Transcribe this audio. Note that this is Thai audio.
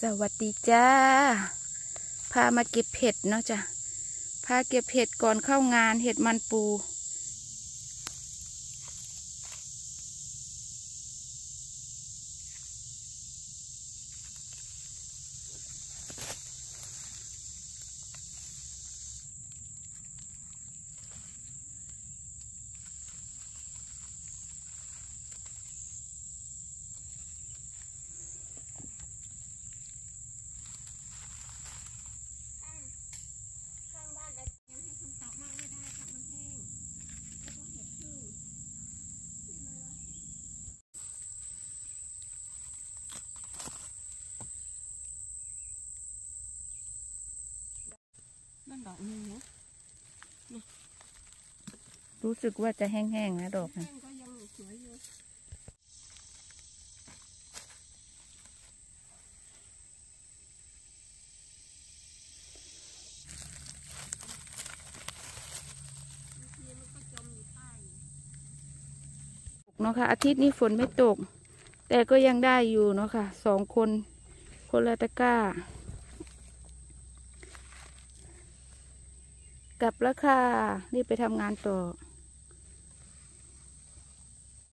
สวัสดีจ้า พามาเก็บเห็ดเนาะจ้ะ พาเก็บเห็ดก่อนเข้างานเห็ดมันปู ข้างบ้านยังให้คำตอบมากไม่ได้ค่ะมันแห้งแล้วก็เห็ดพึ่ง นั่นดอกนึงเนาะรู้สึกว่าจะแห้งๆนะดอกนะแห้งก็ยังสวยอยู่บางทีมันก็จมอยู่ใต้เนาะค่ะอาทิตย์นี้ฝนไม่ตก แต่ก็ยังได้อยู่เนาะค่ะสองคนคนละตะกร้า กลับแล้วค่ะ รีบไปทำงานต่อ